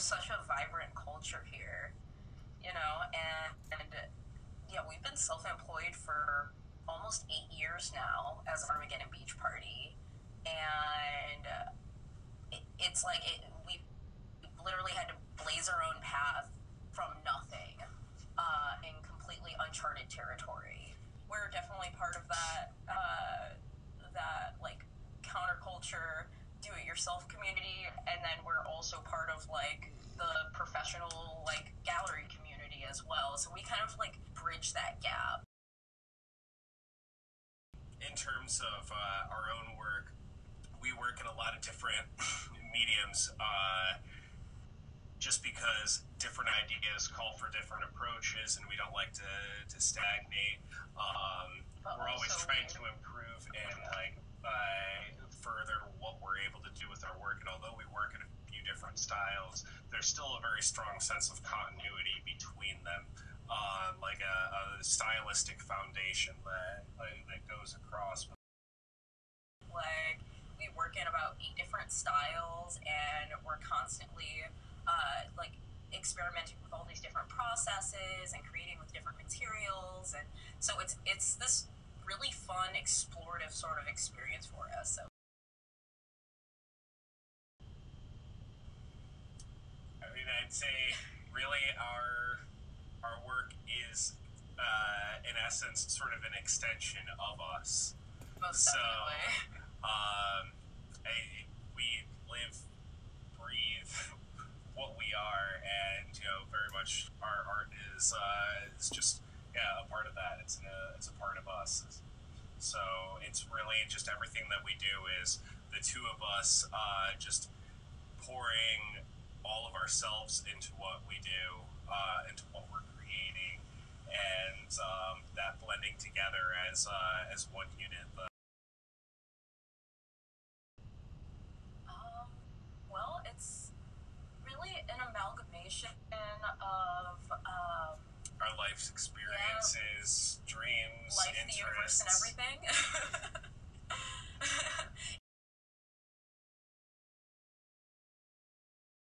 just such a vibrant culture here, you know, and, and yeah, we've been self-employed for almost eight years now as Armageddon Beach Party, and it, it's like it, we literally had to blaze our own path from nothing uh, in completely uncharted territory. We're definitely part of that uh, that like counterculture, do-it-yourself community, and then we're also part of like the professional like gallery community as well. So we kind of like bridge that gap. In terms of uh, our own work, we work in a lot of different mediums. Uh, just because different ideas call for different approaches and we don't like to, to stagnate. Um, we're always trying to improve and like uh, further what we're able to do with our work. And although we work in a few different styles, there's still a very strong sense of continuity between them. Like a, a stylistic foundation that like, that goes across. like we work in about eight different styles and we're constantly uh, like experimenting with all these different processes and creating with different materials and so it's it's this really fun explorative sort of experience for us so I mean, I'd say really our our work is, uh, in essence, sort of an extension of us. most So, definitely um, I, we live, breathe what we are, and you know, very much our art is uh, is just yeah a part of that. It's a it's a part of us. So it's really just everything that we do is the two of us uh, just pouring all of ourselves into what we do, uh, into what we're creating, and um, that blending together as uh, as one unit. Um, well it's really an amalgamation of um, our life's experiences, dreams, life, the universe, and interests. everything.